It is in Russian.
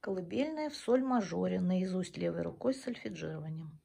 Колыбельная в соль мажоре, наизусть левой рукой с сольфеджированием.